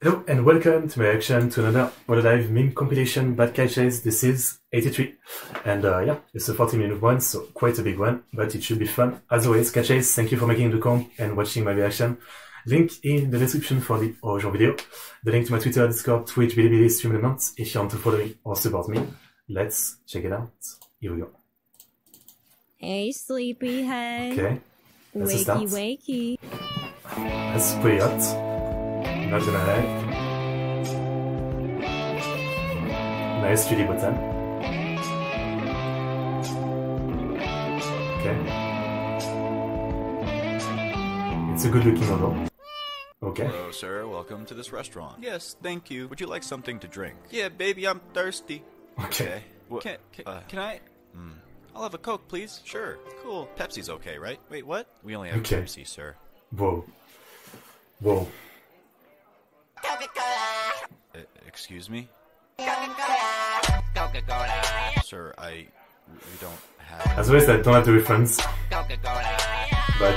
Hello and welcome to my reaction to another Hololive meme compilation Bad Chase. This is 83. And uh, yeah, it's a 40 minute one, so quite a big one, but it should be fun. As always, Chase, thank you for making the comp and watching my reaction. Link in the description for the original video. The link to my Twitter, Discord, Twitch, Bilibili, stream elements if you want to follow me or support me. Let's check it out. Here we go. Hey, sleepyhead. Okay. That's a start. Wakey, wakey. That's pretty hot. Not gonna lie. Nice 3D button. Okay. It's a good looking model. Okay. Hello, sir. Welcome to this restaurant. Yes, thank you. Would you like something to drink? Yeah, baby, I'm thirsty. Okay. What? Can, can, uh, can I? Hmm. I'll have a Coke, please. Sure. Cool. Pepsi's okay, right? Wait, what? We only have Okay. Pepsi, sir. Whoa. Whoa. Excuse me? Sir, I. We don't have. As always, I don't have the reference, but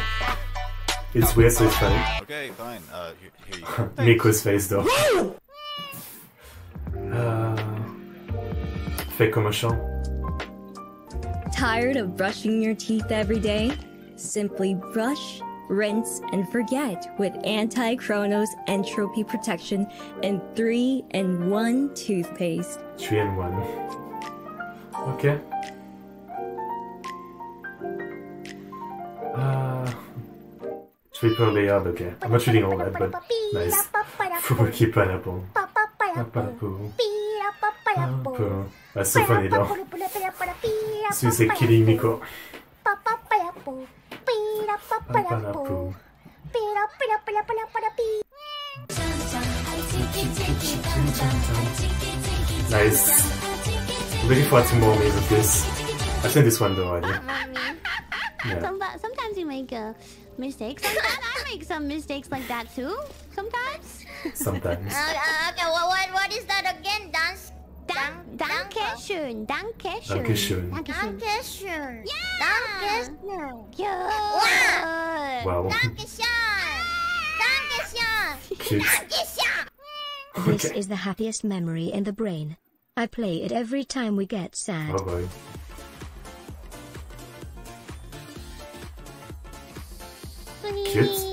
it's weird, so it's funny. Okay, fine. Uh, here, here you go. Miko's face, though. Uh, fake commercial. Tired of brushing your teeth every day? Simply brush, rinse, and forget with Anti Chronos Entropy Protection and 3 in 1 toothpaste. 3 and 1. Okay. Uh, triple layered, okay. I'm not reading all that, but nice. Fubuki pineapple. Pineapple. Pineapple. That's so funny though. So you say killing Miko. Pineapple. Nice. Looking forward to more memes of this. I've seen this one though already. Yeah. Sometimes, sometimes you make a mistake. Sometimes I make some mistakes like that too. Sometimes. Sometimes. Uh, okay, what, what, what is that again? Dance? Dan danke schön. Danke schön. Dankeschön. Danke schön. Dankeschön. Yeah. Dankeschön. Yeah. Wow. Dankeschön. Dankeschön. Cute. Dankeschön. This Okay. is the happiest memory in the brain. I play it every time we get sad. Oh boy. Cute.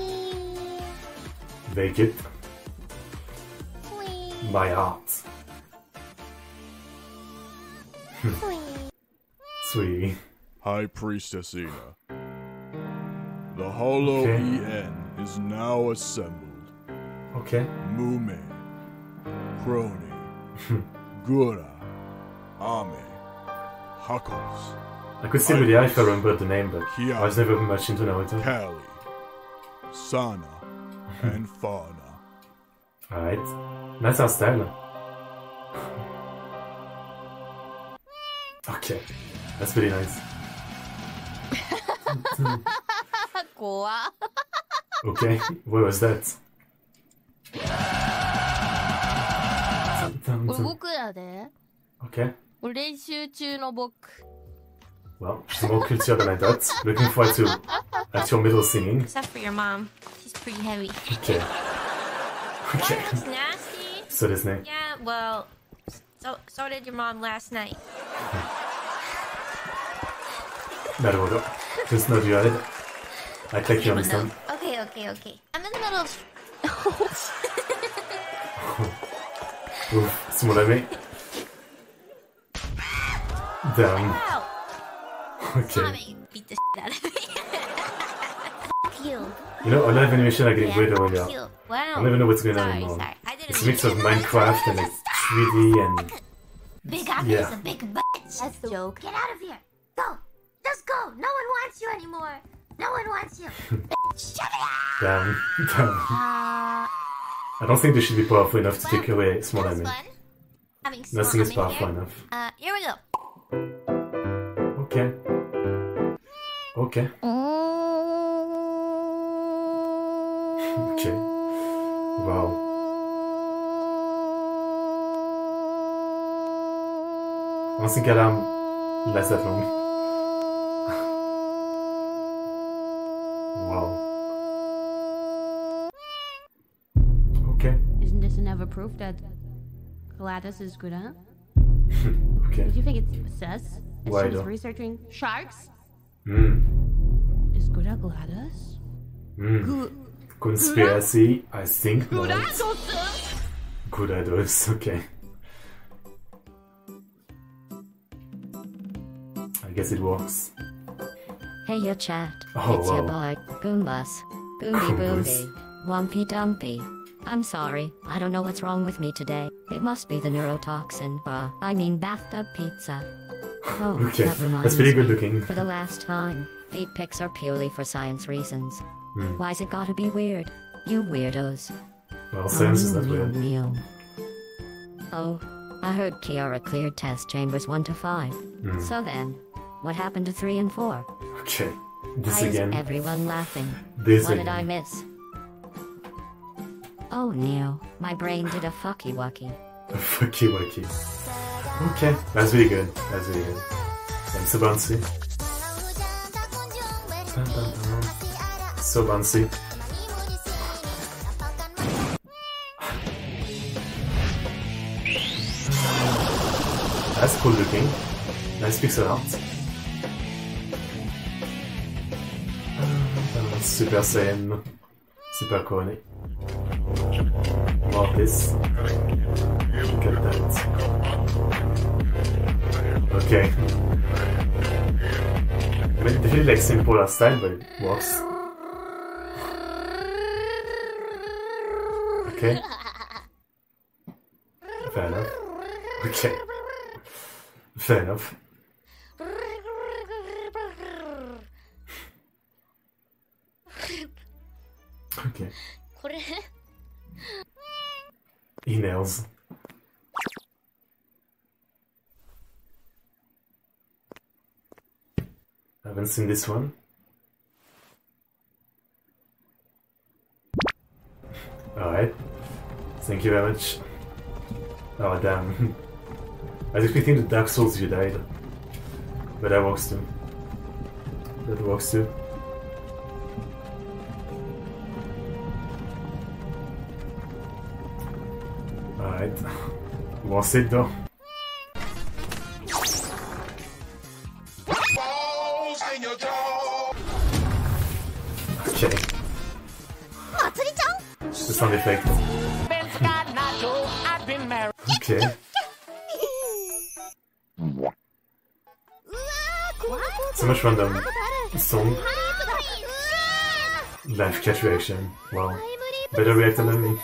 Very cute. My heart. Sweet. High Priestess Ina. The Holo Okay. EN is now assembled. Okay. Mumei, Kronii, Gura, Ame, Huckles, I could see still really if I remember the name, but I was never much into Naruto. Calli, Sana, and Fauna. Alright. Nice art style. okay. That's pretty nice. Okay. What was that? これ僕やで。 Okay. これ練習中の僕。 Well, she's more culture than I thought. Looking forward to actual middle singing. Except for your mom. She's pretty heavy. Okay. Okay. It's nasty. So this name. Yeah, well, so so did your mom last night. なるほど。Just nod your head. I think you understand. Okay, okay, okay. I'm in the middle of. Oof, c'est mon ami. Damn. Ow! Okay. Mommy beat the shit out of me. you. You know, a lot of animation are getting weirder when you're. You. I Wow. don't even know what's going on sorry, anymore. sorry. I didn't It's a mean mix of to. Minecraft and like 3D and. Big Aki Yeah. is a big bitch. That's the joke. Get out of here. Go. Just go. No one wants you anymore. No one wants you. Damn. Damn. Uh, I don't think they should be powerful enough to take away small that was anime. fun. Having small Nothing is powerful here. enough. Uh, here we go. Okay. Okay. Okay. Wow. I don't think alarm lasts that long. Wow. Okay. isn't this another proof that Gladys is good at? okay. Did you think it's sus? As Why she was though? researching sharks? Hmm. Is good at Gladys? Hmm. Good. Conspiracy, I think Good not. at sus? Good adults, okay. I guess it works. Hey, your chat. Oh, it's your wow. boy, Goombas. Goomby. Boomby. Wumpy Dumpy. I'm sorry, I don't know what's wrong with me today. It must be the neurotoxin, uh, I mean bathtub pizza. Oh, Okay, that reminds that's pretty good looking. For the last time, feet pics are purely for science reasons. Hmm. Why's it gotta be weird? You weirdos. Well, science is not Neo, weird. Neo. Oh, I heard Kiara cleared test chambers 1 to 5. Hmm. So then, what happened to 3 and 4? Okay, this Why again. is everyone laughing? This what did. I miss? Oh, Neo, my brain did a fucky wucky. Fucky wucky. Okay, that's really good. That's really good. And so bouncy. Dun, dun, dun. So bouncy. That's cool looking. Nice pixel art. At that. Okay. I mean, they feel like simple art style, but it works. Okay. Fair enough. Okay. Fair enough. Okay. これ Emails. Haven't seen this one. Alright. Thank you very much. Oh damn. I was expecting the Dark Souls you died. But that works too. That works too. Worth it though. Okay. The sound effect. Okay. So much random song. Life catch reaction. Wow. Better reactor than me.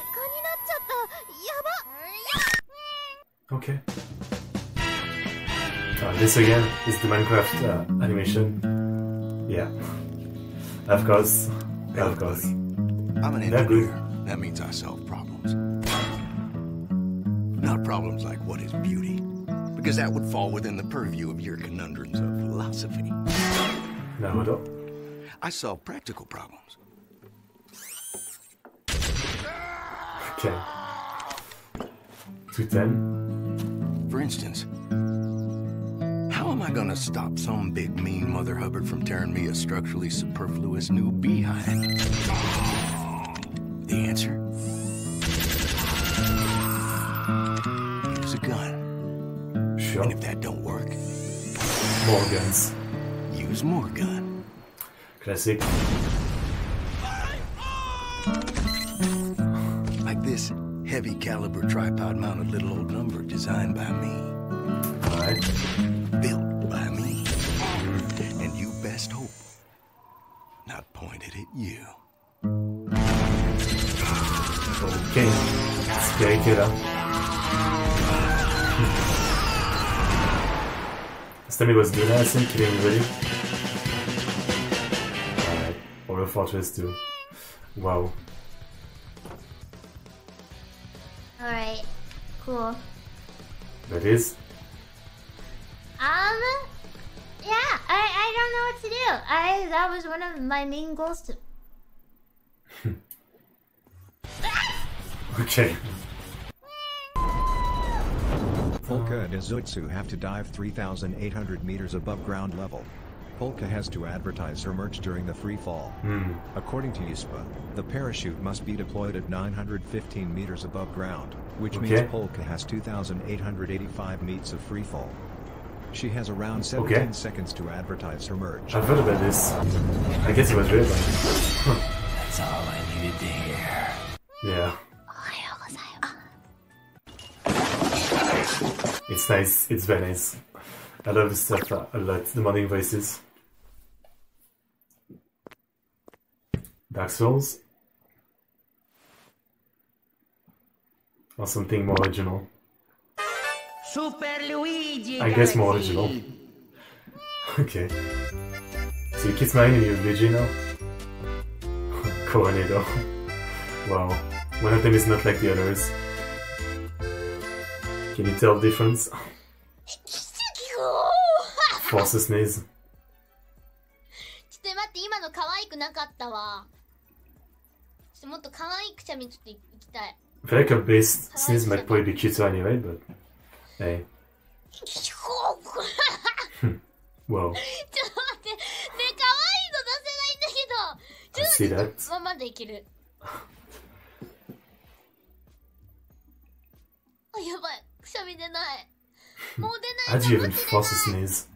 Okay. Uh, this again is the Minecraft uh, animation. Yeah. Of course. Of course. I'm an engineer. That means I solve problems. Not problems like what is beauty, because that would fall within the purview of your conundrums of philosophy. Naruto. I solve practical problems. Okay. 210. For instance, how am I gonna stop some big mean Mother Hubbard from tearing me a structurally superfluous new behind? The answer? Use a gun. Sure. And if that don't work, More guns. use more gun. Classic. Like this heavy caliber tripod mounted little old number designed by me. Built by me. And you best hope not pointed at you. Okay. Scary killer. This time it was Dina, I think, killing everybody. Alright. Horror Fortress 2. Wow. Alright, cool. That is. Um, yeah, I, I don't know what to do. I that was one of my main goals to. Okay. Polka and Izutsu have to dive 3,800 meters above ground level. Polka has to advertise her merch during the free fall. Hmm. According to ISPA, the parachute must be deployed at 915 meters above ground, which means Polka has 2,885 meters of free fall. She has around 17 Okay. seconds to advertise her merch. I've heard about this. I guess it was real. Like, That's all I needed to hear. yeah. It's nice. It's very nice. I love this stuff a lot. The morning voices. Dark Souls. Or something more original. Super Luigi. I guess more original. okay. So you kiss mine and you're Luigi now? Coronado. wow. One of them is not like the others. Can you tell the difference? Force a sneeze. ちょっと待って、今の可愛くなかったわ。ちょっともっと可愛いくしゃみちょっといきたい。A bass sneeze might probably be anyway, but hey. ちょっと待って、ね、可愛いの出せないんだけど。ちょっと待って that. ま、まだいける。あ、やばい。くしゃみ出ない。もう出ない。How'd you even force a sneeze?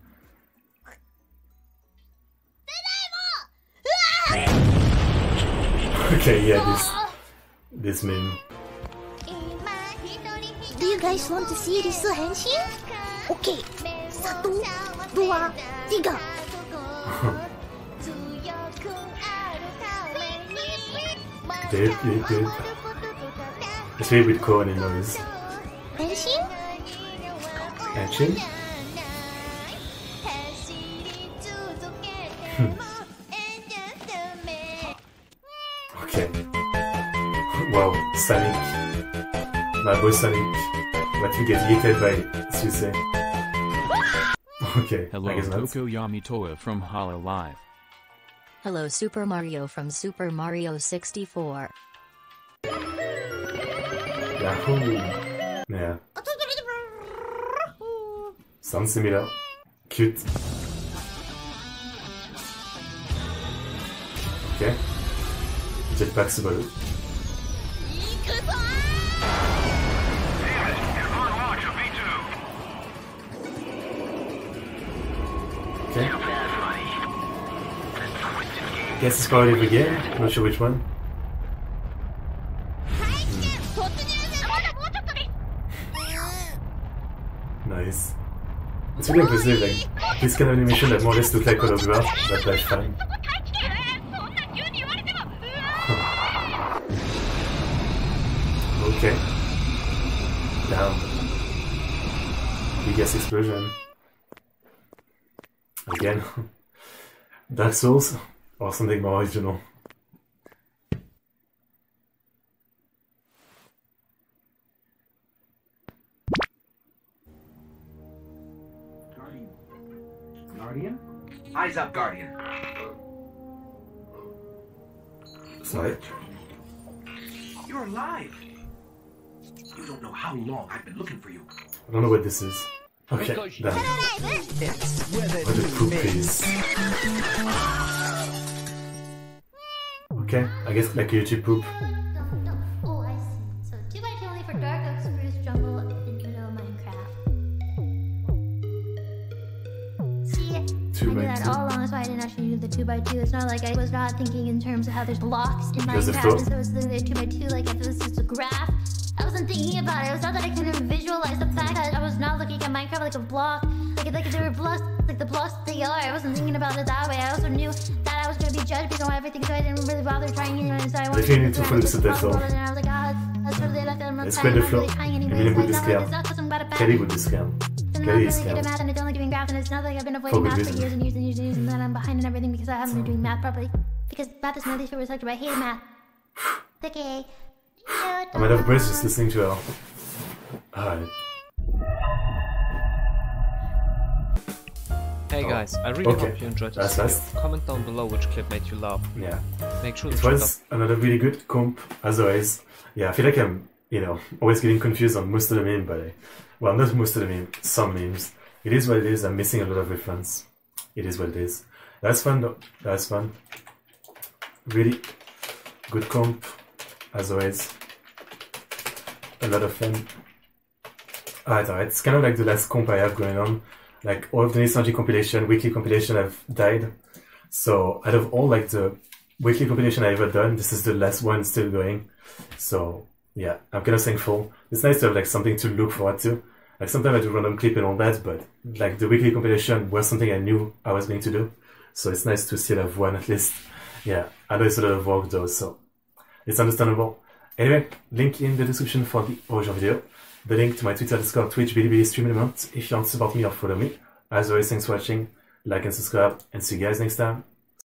okay, yeah, this this meme. Do you guys want to see this Henshin? Okay, Sato, Dua, Diga. dude, dude, dude. Especially with corny, noise. Henshin? Henshin? Hmm. My boy Sonic. What you get yeeted by Susie. Okay, Hello, I guess not. Tokoyami Towa from Hololive. Hello Super Mario from Super Mario 64. Yahoo! Yeah. Sounds similar. Cute. Okay. Jetpack Subaru. Guess it's probably every game. Not sure which one. Hmm. Nice. It's really impressive, this kind of animation that more or less look like but like fine. okay. Down. Big gas explosion. Again. Dark Souls, or something more original. Guardian? Eyes up, Guardian. Sorry. You're alive. You don't know how long I've been looking for you. I don't know what this is. Okay, done. What the poop is. Okay, I guess like a YouTube poop. Oh, I see. So 2 by 2 only for Dark Oak Spruce Jungle in Uno Minecraft. See, I knew that all along. That's why I didn't actually do the 2 by 2 It's not like I was not thinking in terms of how there's blocks in Minecraft. flow. and So it's literally 2 by 2 like if it was just a graph. I wasn't thinking about it. It was not that I couldn't visualize the fact that I was not looking at Minecraft like a block. Like, like there were blocks, like the blocks they are. I wasn't thinking about it that way. I also knew that I was going to be judged based on everything, so I didn't really bother trying anyway. So I wanted to need to focus on that though. And I was like, ah, that's totally like I'm not trying, the I'm not really trying anyway. Eminem So I with this downloaded scam. this up 'cause I'm about to Kelly with this scam. and I'm Kelly not is really scam. math and I don't like doing math and it's not like I've been avoiding good math for years and years and years and years and then I'm behind in everything because I haven't been doing math properly. Because math is my least favorite subject, but I hate math. Okay. I might have braces just listening to her. Alright. Hey Oh, guys, I really okay. hope you enjoyed That's this fast. video. Comment down below which clip made you laugh. Yeah. Make sure to It was another really good comp, as always. Yeah, I feel like I'm, you know, always getting confused on most of the meme, but, uh, well, not most of the meme, some memes. It is what it is, I'm missing a lot of reference. It is what it is. That's fun though. That's fun. Really good comp, as always. A lot of fun. Alright. It's kind of like the last comp I have going on. Like all of the Nostalgia compilation, weekly compilation have died. So out of all like the weekly compilation I ever done, this is the last one still going. So yeah, I'm kind of thankful. It's nice to have like something to look forward to. Like sometimes I do random clip and all that, but like the weekly compilation was something I knew I was going to do. So it's nice to still have one at least. Yeah, I know it's a lot of work though, so it's understandable. Anyway, link in the description for the original video. The link to my Twitter, Discord, Twitch, Bilibili stream element if you want to support me or follow me. As always, thanks for watching, like and subscribe, and see you guys next time.